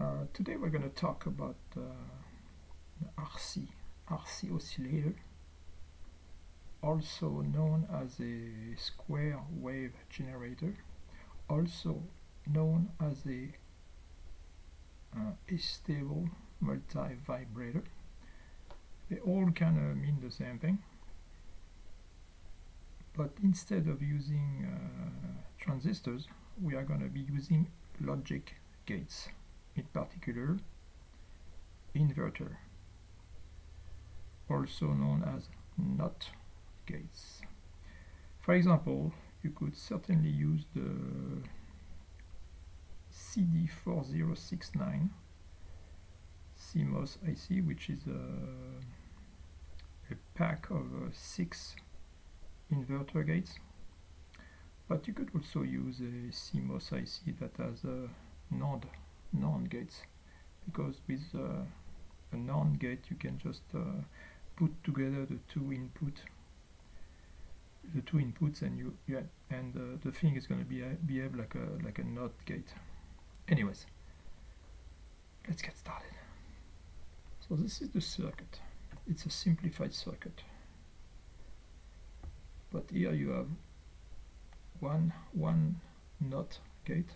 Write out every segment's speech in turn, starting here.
Uh, today we're going to talk about uh, the RC, RC oscillator, also known as a square wave generator, also known as a uh, astable multi-vibrator. They all kind of mean the same thing, but instead of using uh, transistors, we are going to be using logic gates in particular inverter also known as NOT gates. For example you could certainly use the CD4069 CMOS IC which is a, a pack of uh, six inverter gates. But you could also use a CMOS IC that has a NOT NAND gates because with uh, a NAND gate you can just uh, put together the two input the two inputs and you and uh, the thing is going to be behave like a like a NOT gate. Anyways let's get started. So this is the circuit. It's a simplified circuit. But here you have one one NOT gate.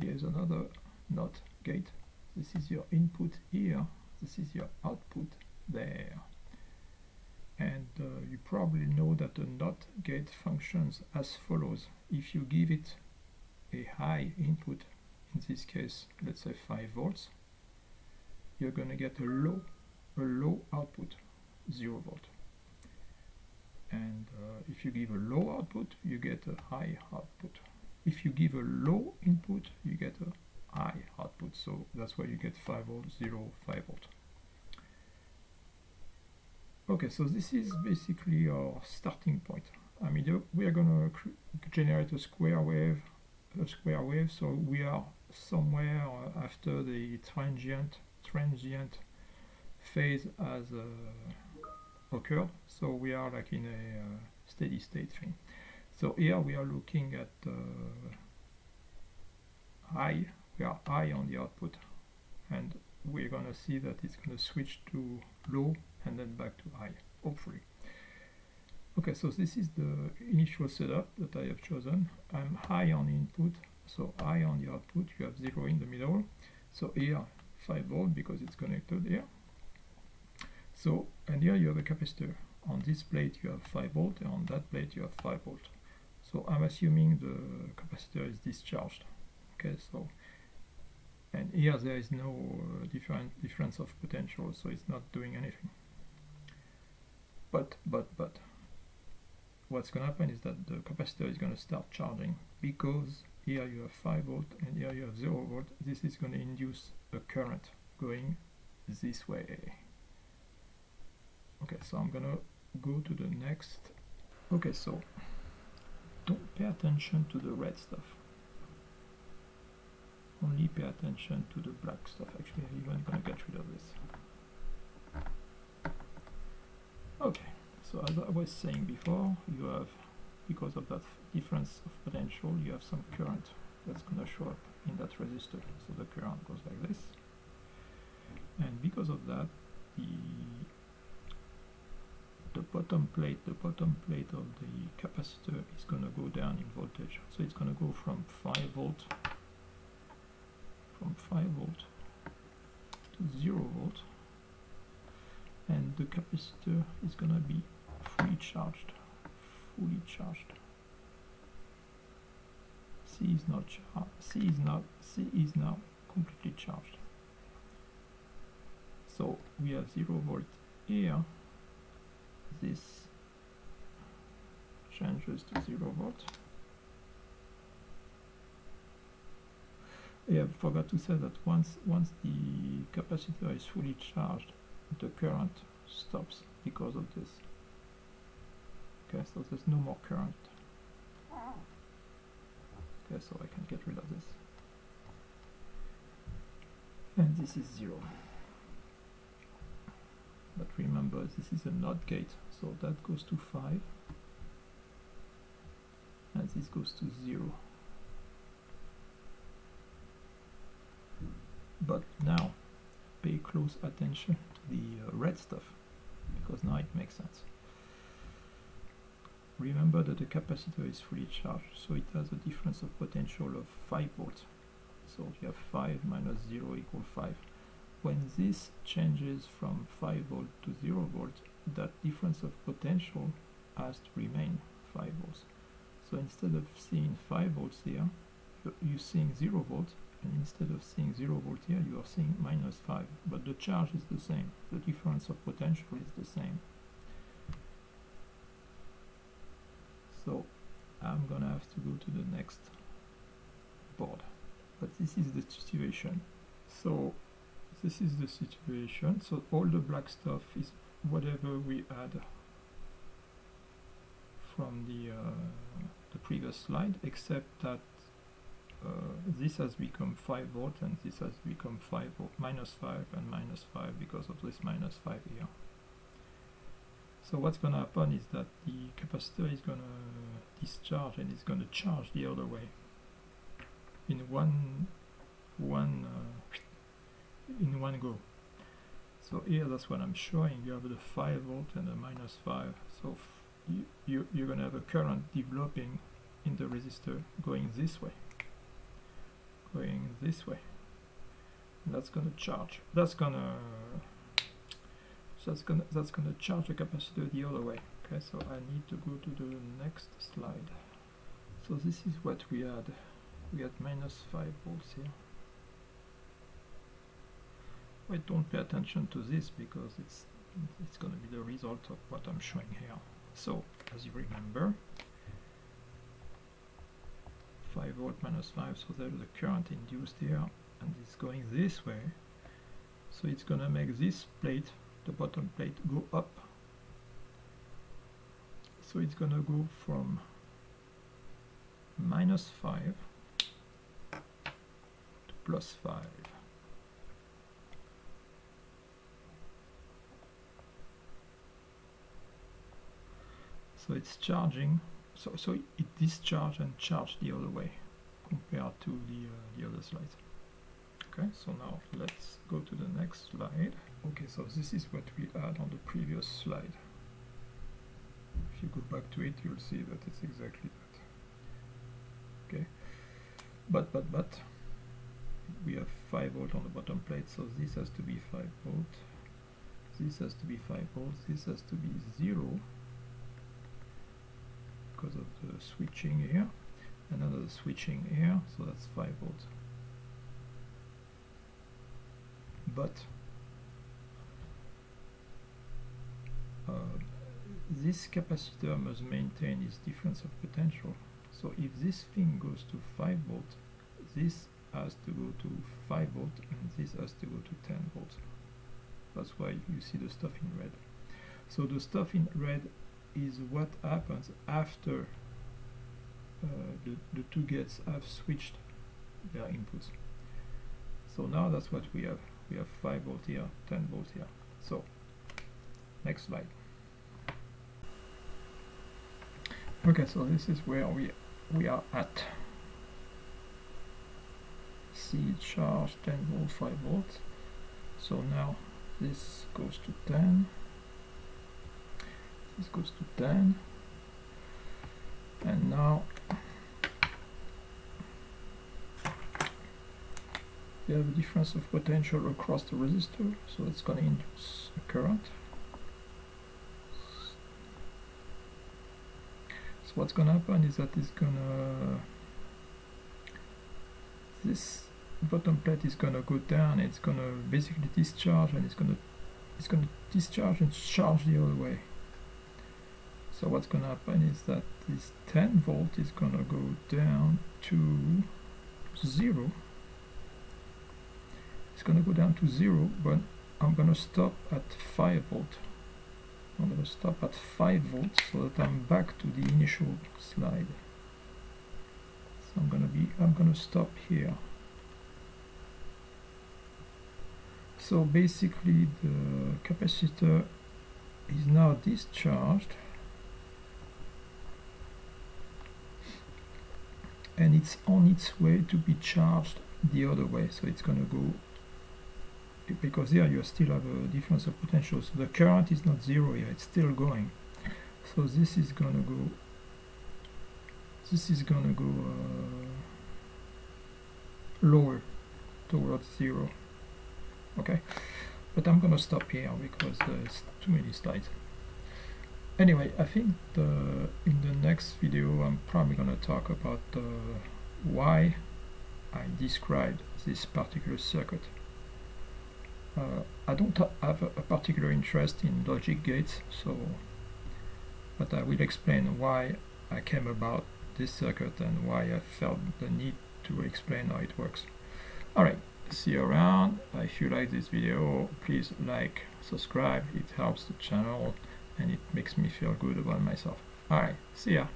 Here's another NOT gate this is your input here. This is your output there. And uh, you probably know that the NOT gate functions as follows. If you give it a high input in this case let's say 5 volts you're going to get a low a low output 0 volt. And uh, if you give a low output you get a high output. If you give a low input you get a high output so that's why you get 5 volt 0 5 volt. Okay so this is basically our starting point. I mean we are going to generate a square wave a square wave so we are somewhere uh, after the transient transient phase has uh, occurred. So we are like in a uh, steady state thing. So here we are looking at uh, high we are high on the output and we're gonna see that it's gonna switch to low and then back to high hopefully. Okay so this is the initial setup that I have chosen. I'm high on input so high on the output you have zero in the middle. So here 5 volt because it's connected here. So and here you have a capacitor. On this plate you have 5 volt and on that plate you have 5 volt. So I'm assuming the capacitor is discharged. Okay so and here there is no uh, different difference of potential so it's not doing anything. But but but what's going to happen is that the capacitor is going to start charging because here you have 5 volt and here you have 0 volt. This is going to induce a current going this way. Okay so I'm gonna go to the next. Okay so don't pay attention to the red stuff only pay attention to the black stuff. Actually I'm even gonna get rid of this? Okay so as I was saying before you have because of that difference of potential you have some current that's gonna show up in that resistor. So the current goes like this. And because of that the the bottom plate the bottom plate of the capacitor is going to go down in voltage. So it's going to go from 5 volt from 5 volt to 0 volt. And the capacitor is to be fully charged fully charged. C is not C is not C is now completely charged. So we have 0 volt here. This changes to 0 volt I forgot to say that once once the capacitor is fully charged the current stops because of this. Okay so there's no more current. Okay so I can get rid of this. And this is zero. But remember this is a NOT gate so that goes to 5 and this goes to 0 but now pay close attention to the uh, red stuff because now it makes sense. Remember that the capacitor is fully charged so it has a difference of potential of 5 volts. So you have 5 minus 0 equal 5 when this changes from 5 volt to 0 volt that difference of potential has to remain 5 volts. So instead of seeing 5 volts here you're seeing 0 volt and instead of seeing 0 volt here you are seeing minus 5 but the charge is the same. The difference of potential is the same. So I'm gonna have to go to the next board. But this is the situation. So this is the situation. So all the black stuff is whatever we add from the uh, the previous slide except that uh, this has become 5 volt and this has become 5 volt minus 5 and minus 5 because of this minus 5 here. So what's gonna happen is that the capacitor is gonna discharge and it's gonna charge the other way. In one one uh, in one go. So here that's what I'm showing. You have the 5 volt and the minus 5 so you, you, you're gonna have a current developing in the resistor going this way going this way. That's gonna charge that's gonna that's gonna that's gonna charge the capacitor the other way. Okay so I need to go to the next slide. So this is what we had. We had minus 5 volts here. I don't pay attention to this because it's it's to be the result of what I'm showing here. So as you remember 5 volt minus 5 so there's a current induced here and it's going this way. So it's gonna make this plate the bottom plate go up. So it's gonna go from minus 5 to plus 5 so it's charging so so it discharge and charge the other way compared to the uh, the other slides okay so now let's go to the next slide. Okay so this is what we had on the previous slide. If you go back to it you'll see that it's exactly that. Okay but but but we have 5 volt on the bottom plate so this has to be 5 volt this has to be 5 volts this has to be 0 because of the switching here. Another switching here so that's 5 volts. But uh, this capacitor must maintain its difference of potential. So if this thing goes to 5 volt this has to go to 5 volt and this has to go to 10 volts. That's why you see the stuff in red. So the stuff in red is what happens after uh, the, the two gates have switched their inputs. So now that's what we have. We have 5 volt here, 10 volt here. So, next slide. Okay, so this is where we we are at. C charge 10 volt, 5 volts. So now this goes to 10 this goes to 10 and now we have a difference of potential across the resistor so it's going to induce a current. So what's going to happen is that it's going to this bottom plate is going to go down it's going to basically discharge and it's going to it's going to discharge and charge the other way so what's going to happen is that this 10 volt is going to go down to 0. It's going to go down to 0, but I'm going to stop at 5 volt. I'm going to stop at 5 volts so that I'm back to the initial slide. So I'm going to be I'm going to stop here. So basically the capacitor is now discharged and it's on its way to be charged the other way so it's going to go because here you still have a difference of potential. So the current is not zero here it's still going. So this is gonna go this is gonna go uh, lower towards zero. Okay but I'm gonna stop here because it's too many slides anyway I think the in the next video I'm probably gonna talk about uh, why I described this particular circuit. Uh, I don't have a, a particular interest in logic gates so but I will explain why I came about this circuit and why I felt the need to explain how it works. Alright see you around. If you like this video please like subscribe. It helps the channel and it makes me feel good about myself. Alright see ya